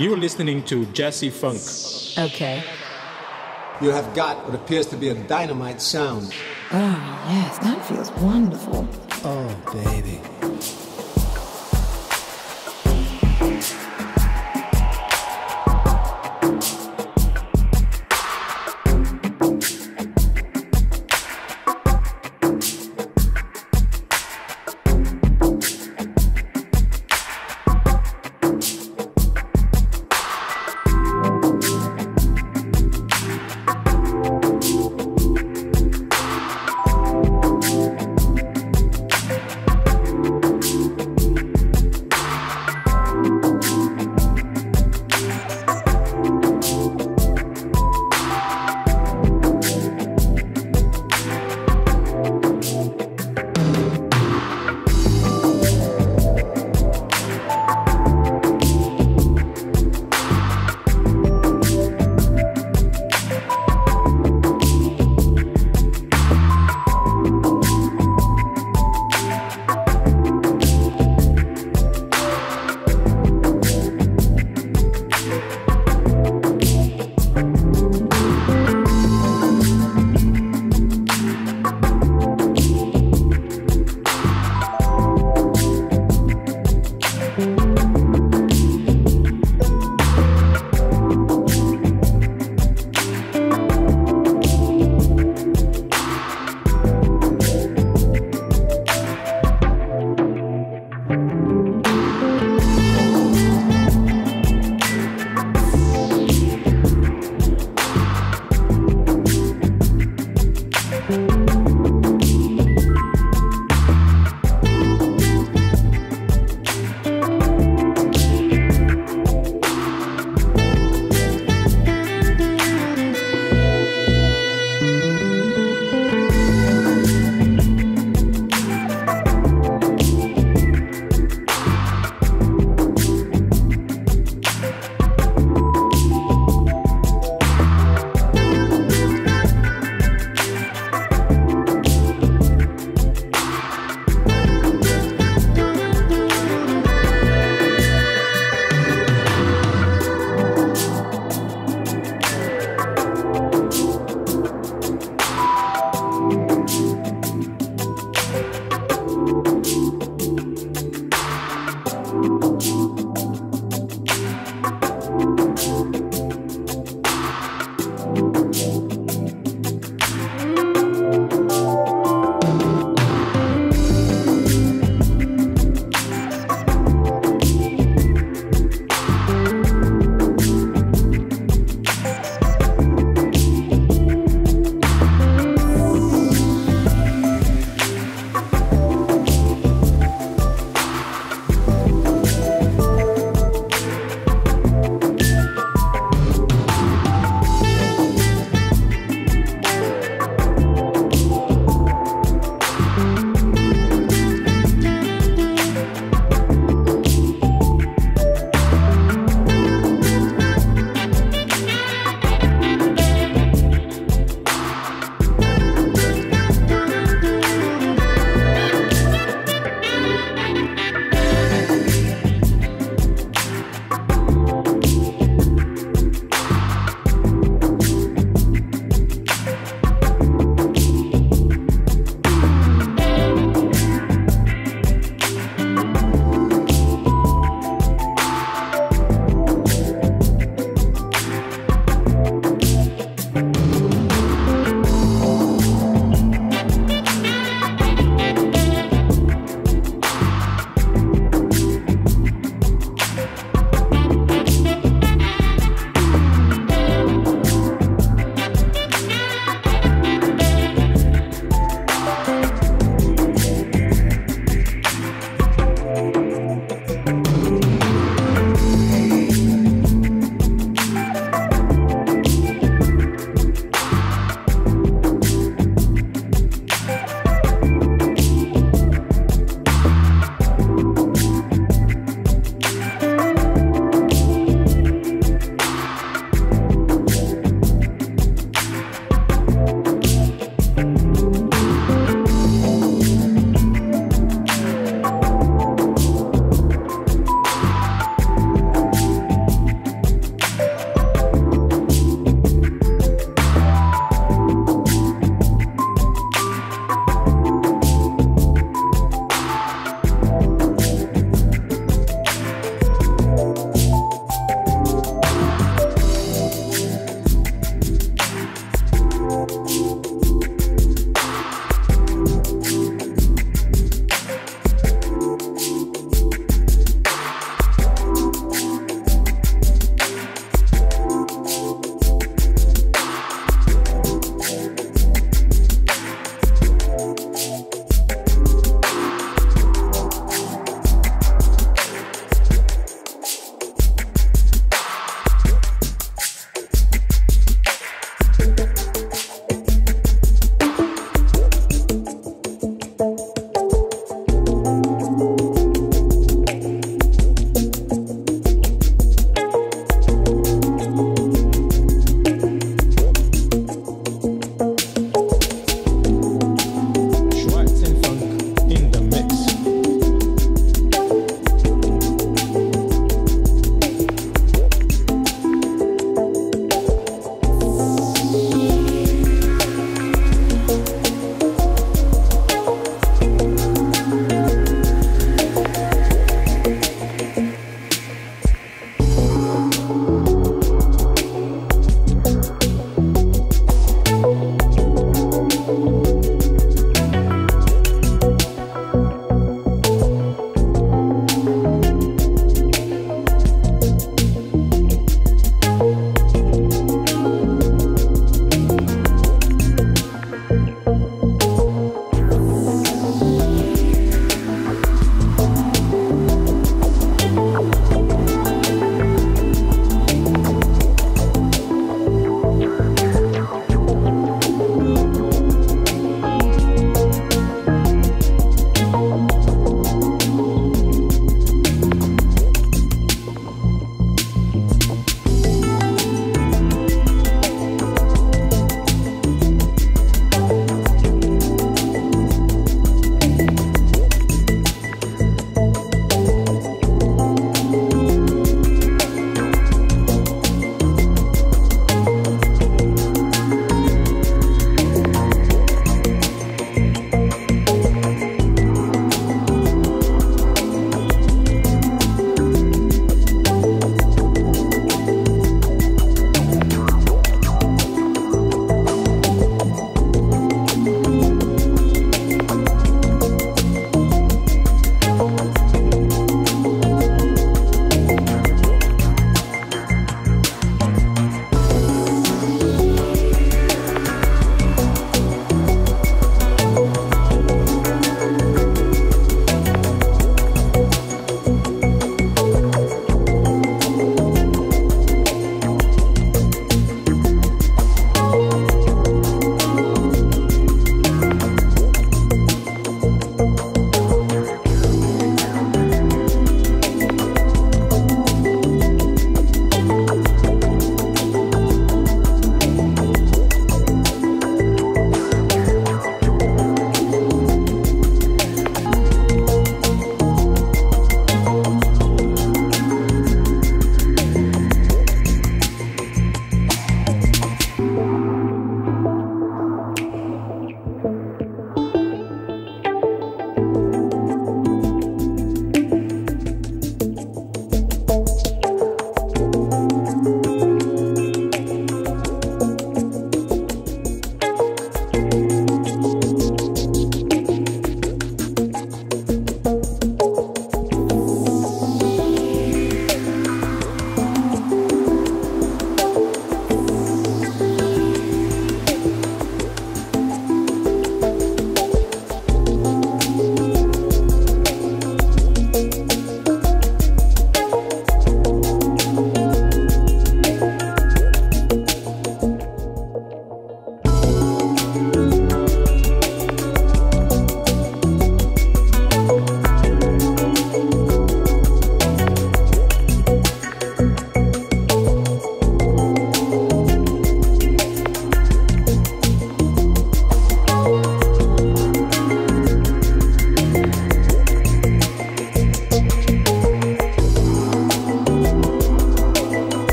You're listening to Jesse Funk. Okay. You have got what appears to be a dynamite sound. Oh, yes, that feels wonderful. Oh, baby.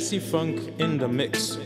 Jesse Funk in the mix.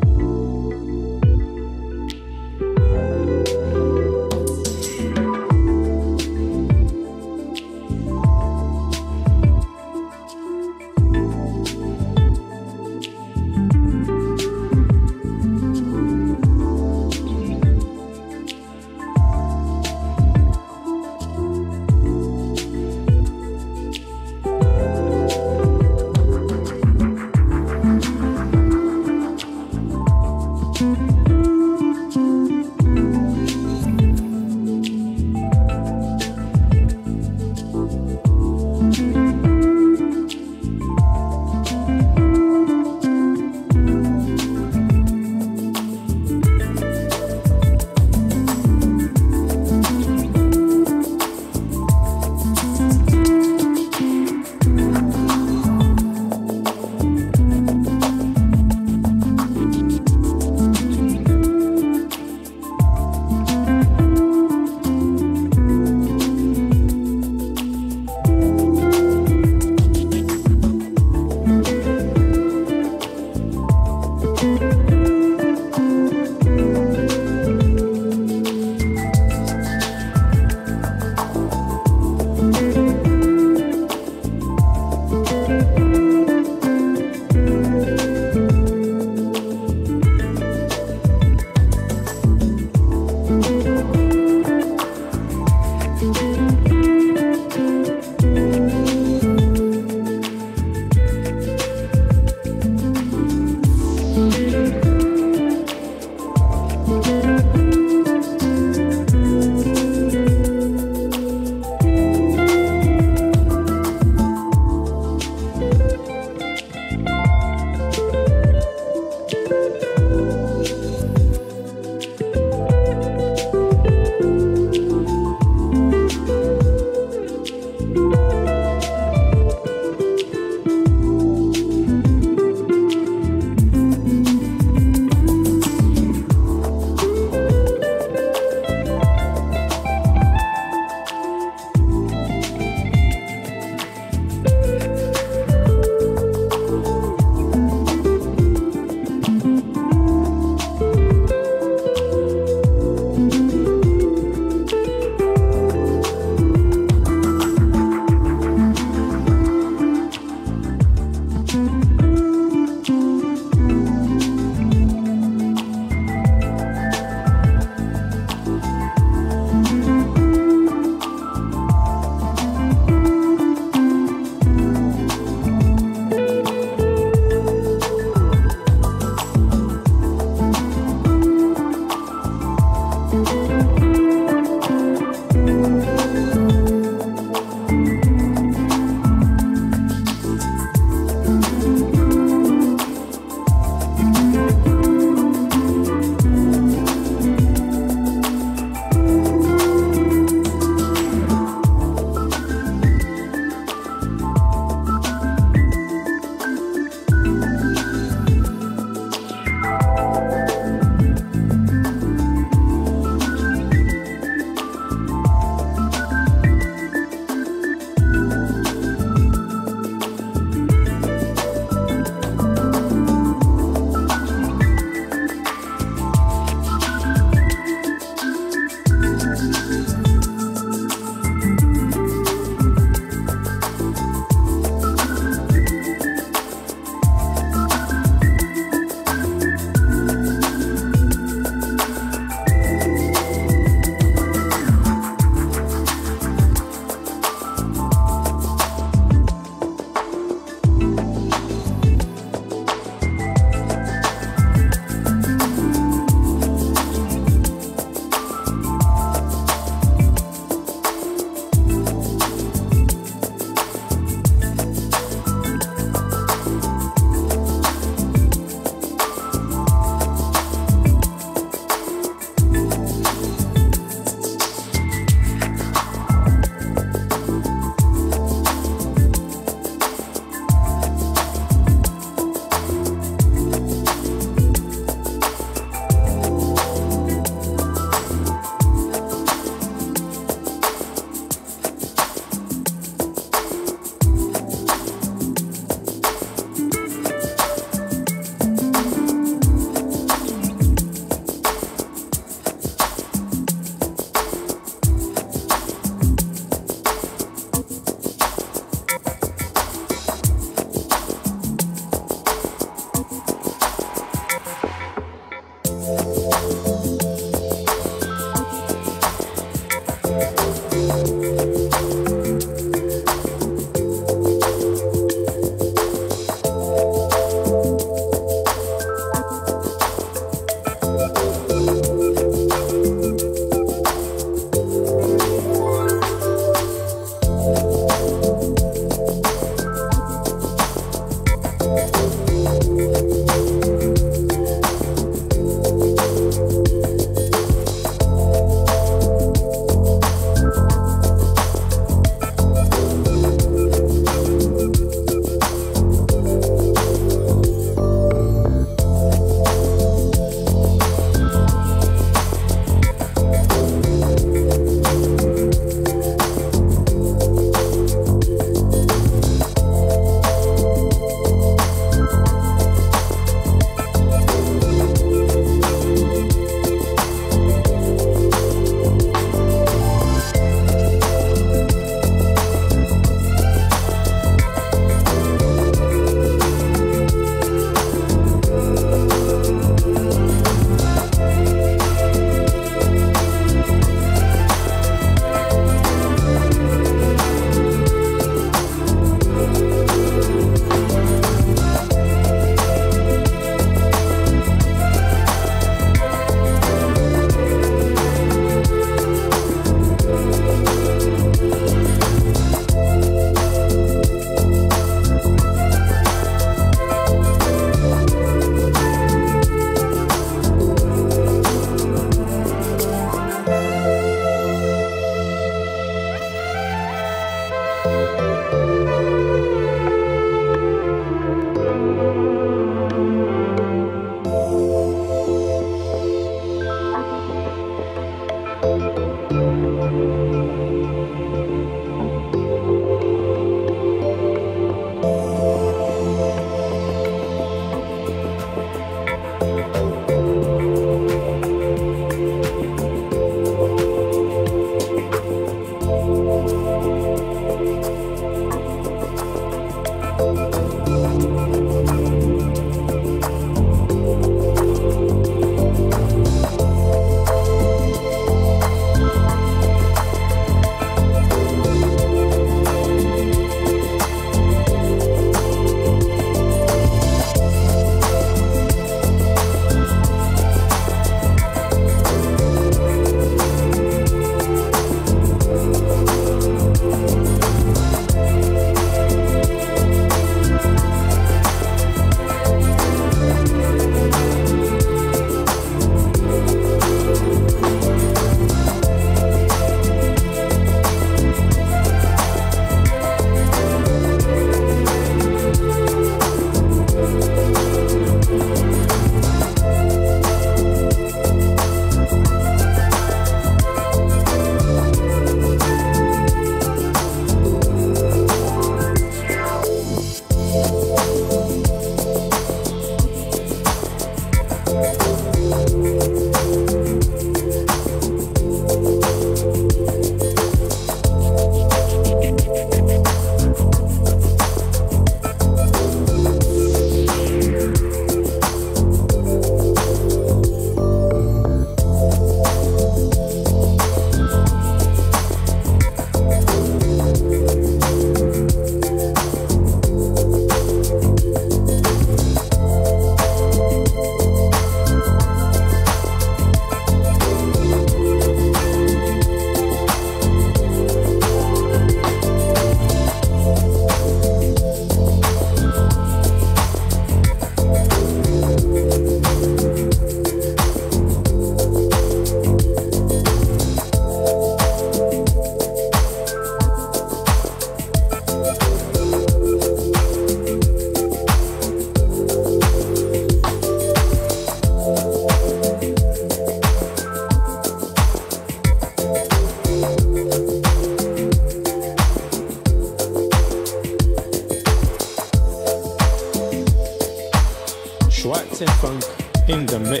the dum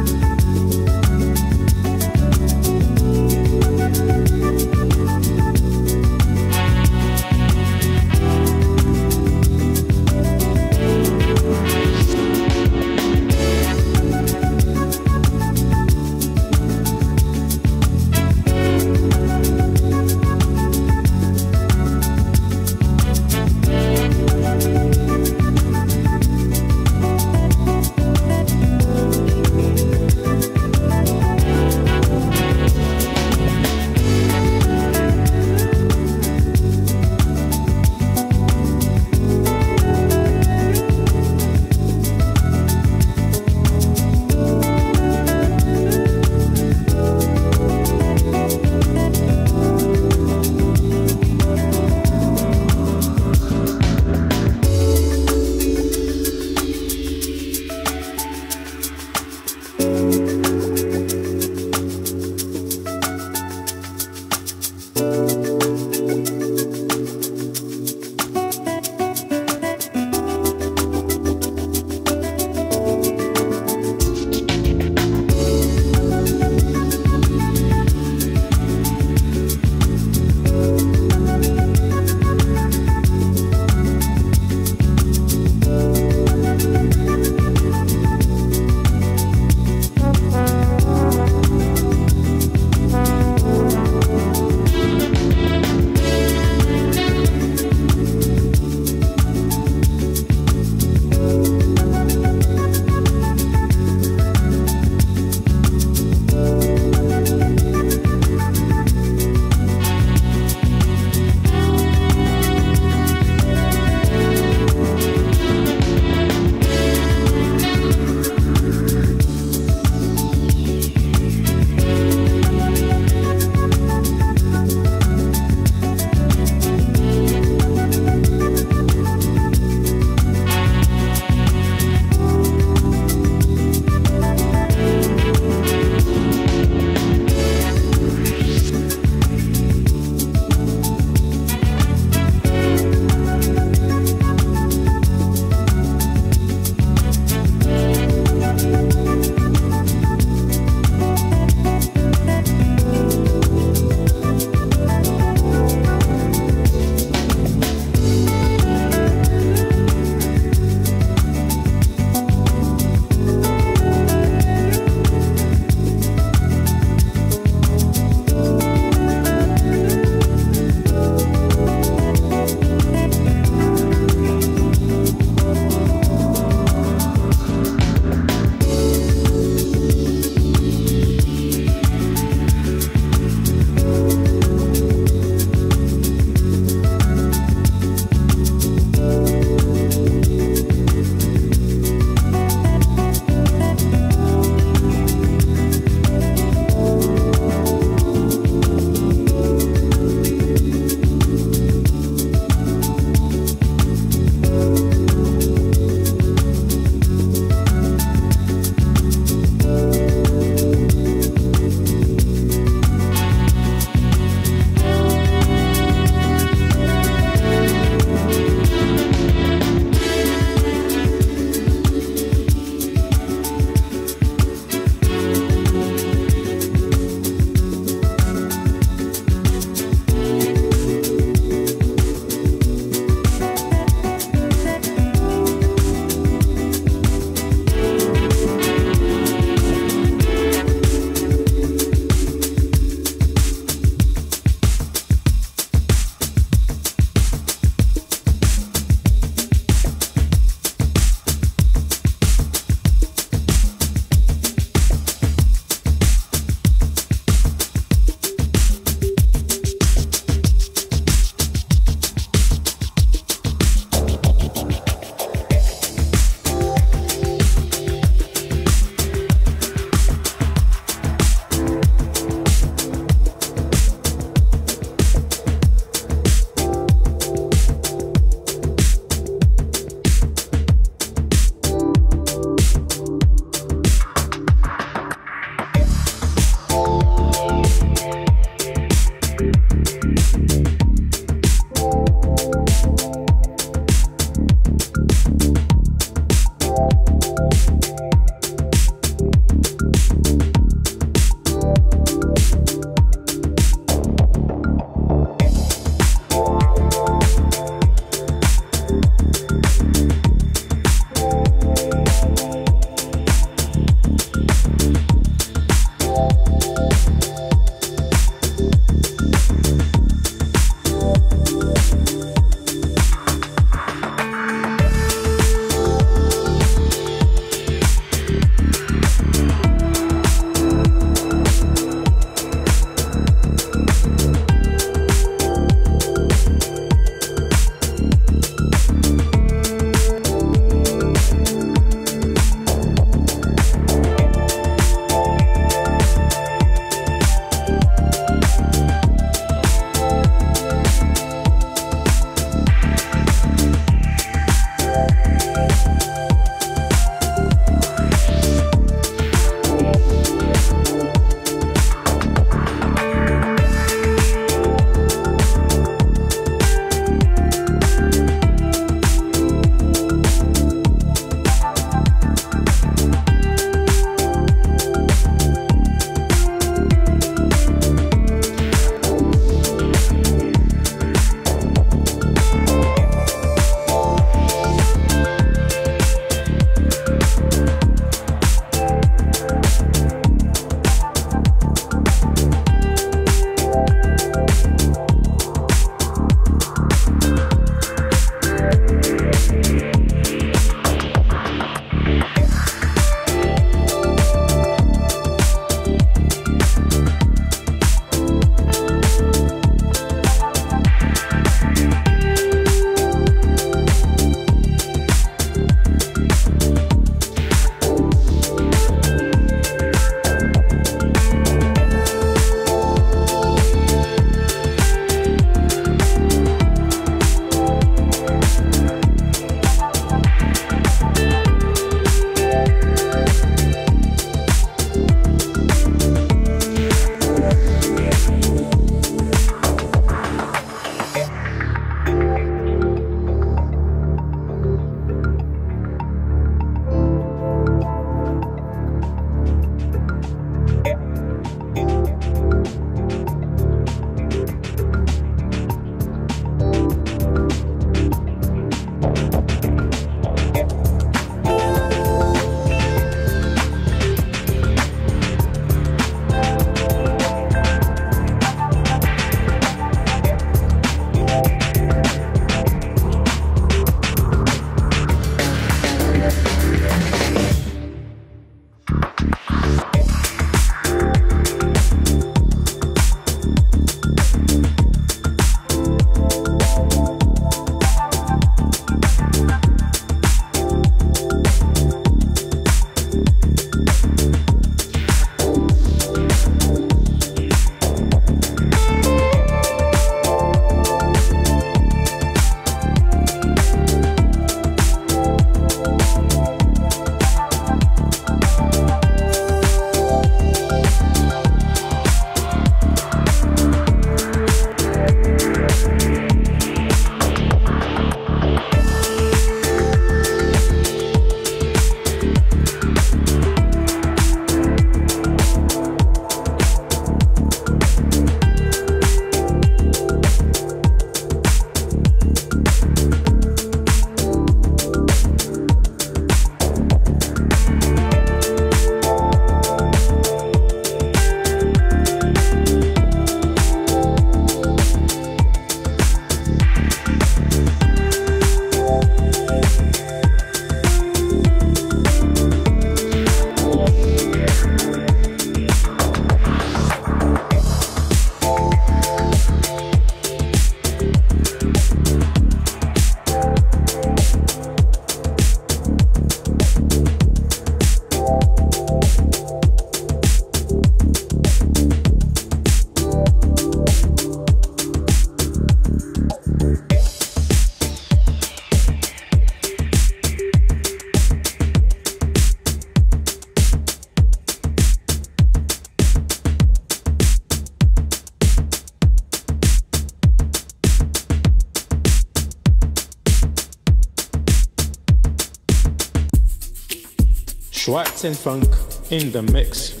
And Funk in the mix.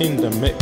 In the mix.